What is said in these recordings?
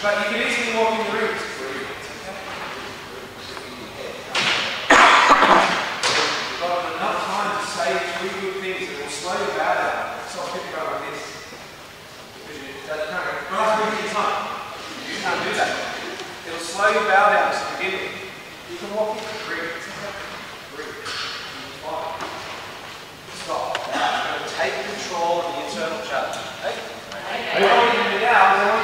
But you can easily walk in the rings. You've got enough time to say three good things that will slow your bow down. Stop thinking about like this. You, that can't go, right, three your time. You can't do that. It'll slow your bow down to begin with. You can walk in three. Three. Five. Stop. You're going to take control of the internal challenge. Okay? What I want you to do now is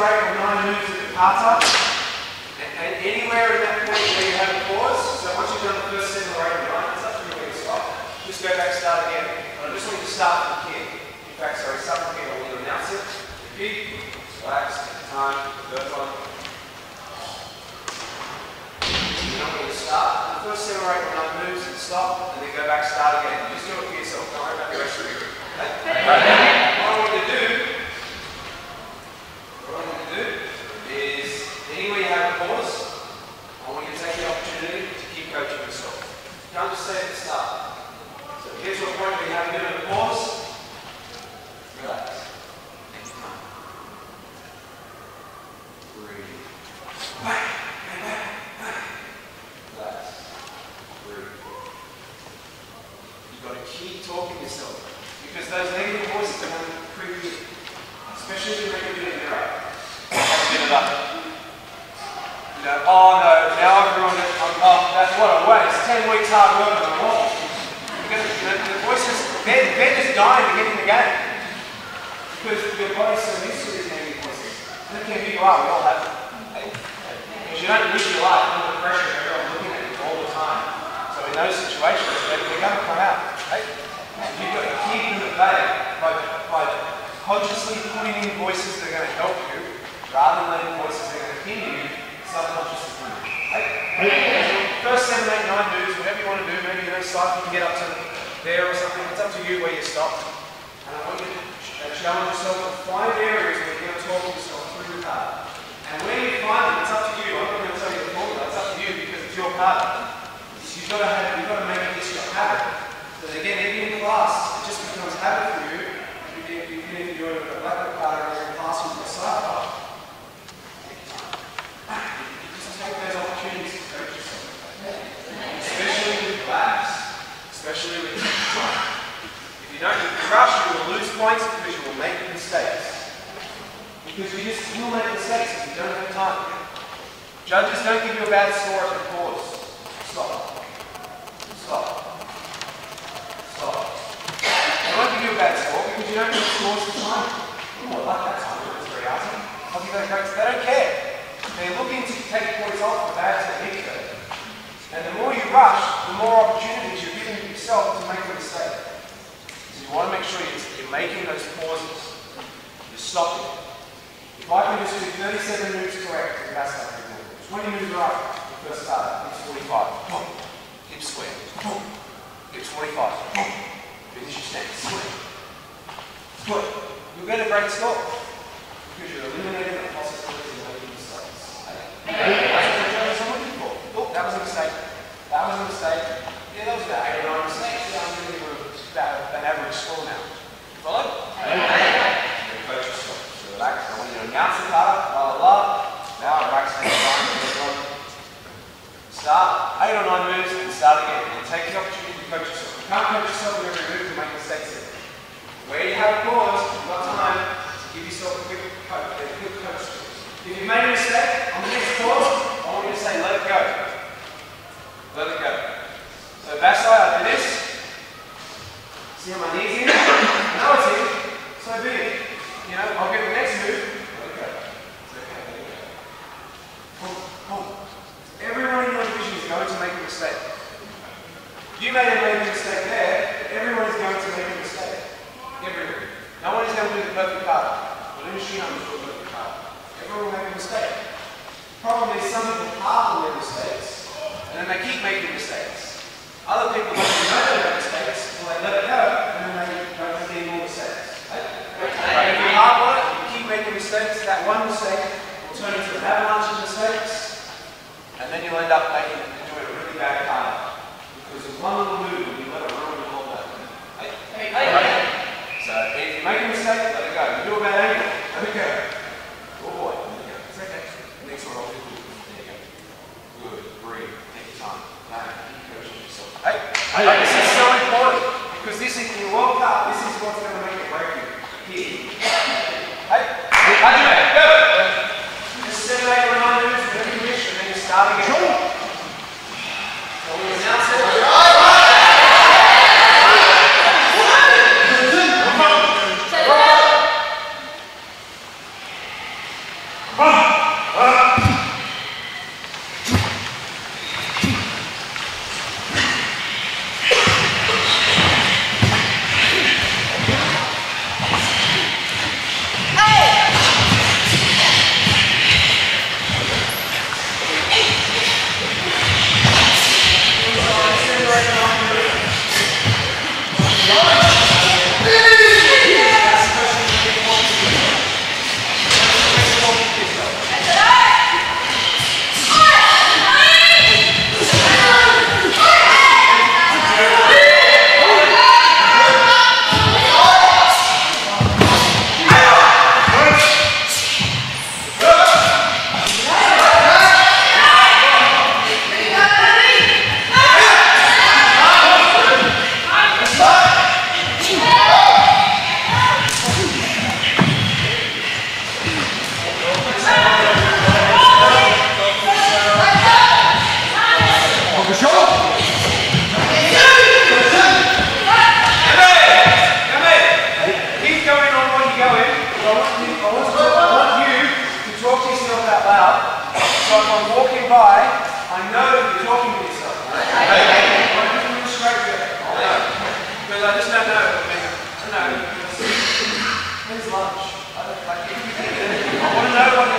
You seven or nine moves of the kata. And, and anywhere in that point where you have a pause, so once you've done the first seven or eight or nine, it's up to you where you stop. Just go back, and start again. But I just want you to start from here. In fact, sorry, start from here. I want you to announce it. Repeat. Relax. Time. First one. You're not going to start. The first seven or eight or nine moves and stop, and then go back, and start again. Just do it for yourself. Don't worry about the rest of group. Okay? What I want you to do, what I want you to do is, anywhere you have a pause, I want you to take the opportunity to keep coaching yourself. You can't just say at the start. So if you get to a point where you have a bit of a pause, relax. Breathe. Back, back, back, back. Relax. Breathe. You've got to keep talking to yourself. Because those negative voices are going to creep in. Especially if you make a bit of an error. Get it up. You know, oh no, now I've ruined it. I'm, oh, that's what a waste. Ten weeks hard work and I'm wrong. Because the, the voices, they're, they're just dying to keep talking yourself because those negative voices are going to preview you. Especially if you're going to get in the game. Because your body's so used to these negative voices. I don't care who you are, we all have them. Because you don't live your life under the pressure of everyone looking at you all the time. So in those situations, they're, they're going to come out. Right? And you've got to keep them at bay by, by consciously putting in voices that are going to help you, rather than letting voices that are going to hinder you subconsciously. Right? First seven, eight, nine moves, whatever you want to do, maybe you know, start, you can get up to there or something. It's up to you where you stop. And I want you to uh, challenge yourself with five areas where you're going to talk yourself through the kata. And where you find them, it's up to you. I'm not going to tell you the formula. It's up to you because it's your kata. So you've got to have, you've got to make this your habit. So that again, even in class, it just becomes habit for you. Even if even if you're doing a black belt kata or you're in class with a side kata. Just take those opportunities to coach yourself. Especially with class. Especially with If you don't rush, you will lose points because you will make mistakes. Because you just will make mistakes if you don't have time. Judges don't give you a bad score at the pause. Stop. Stop. Stop. They won't give you a bad score because you don't get scores for time. Oh, I like that time. That's very awesome. I'll give that a. They don't care. They're looking to take points off the bad technique. And the more you rush, the more opportunities giving yourself to make a mistake. So you want to make sure you're, you're making those pauses. You're stopping. If I can just do 37 moves correct, that's not good. 20 moves right, the first start, hips 45. Boom. Hips square. Boom. Hips 45. Boom. Finish your stance. Square. Square. You'll get a great score. Because you're eliminating the possibility of making mistakes. That's what the judges are looking for. Oh, that was a mistake. That was a mistake. Yeah, that was about eight or nine mistakes. Yeah, I'm going to give you about an average score now. Follow? Then coach yourself. So relax. I want you to announce the kata. Blah, blah, blah. Now relax. Take time. everyone. Start. Moves and start again. And take the opportunity to coach yourself. You can't coach yourself in every move to make mistakes in. Where you have a pause, you've got time to give yourself a quick coach. A quick coach. If you made a mistake on the next pause, I want you to say, let it go. Let it go. So backside, I do this. See how my knees in? Now it's in. So be it. You know, I'll get the next move. Let it go. It's okay, let it go. Boom, boom. Everyone in your division is going to make a mistake. You made a mistake there, everyone is going to make a mistake. Everyone. No one is going to do the perfect. Balloon shoot on the perfect kata. Everyone will make a mistake. Problem is some people harp on their mistakes, and then they keep making mistakes. Other people don't know make mistakes, so they let it go, and then they don't make more mistakes. Right? But if you it, you keep making mistakes, that one mistake will turn into an avalanche of mistakes, and then you'll end up making doing a really bad kata. Because of one little move, and you let it ruin your whole day. Right? Right? So if you make a mistake, let it go. You do a bad angle, let it go. Oh boy. But this is so important because this is the World Cup. This is what's going to make it break you. Here. Hey, how do it? Go. Just seven, eight, nine whatever you wish, and then you start again. So if I'm walking by, I know you're talking to yourself. I'm straight there. Because I just don't know. I don't know. When's lunch? I don't like it. I want to know